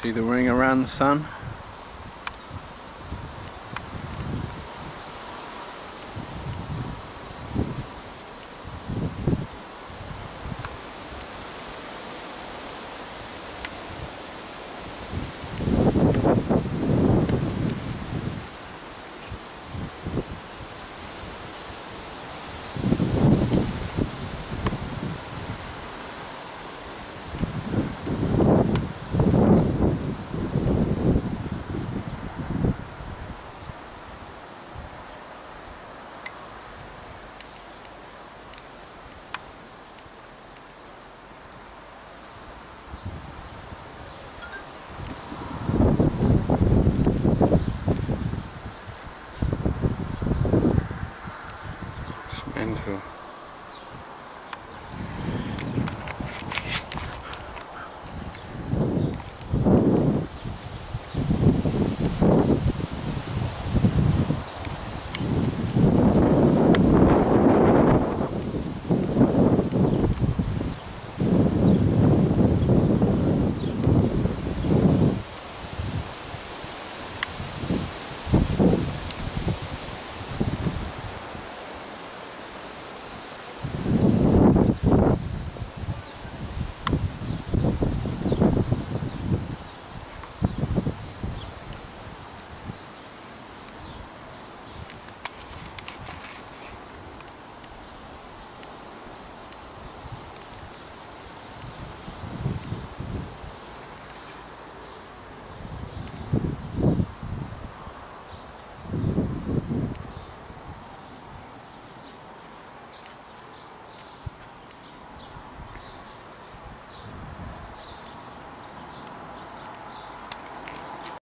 See the ring around the sun? sure.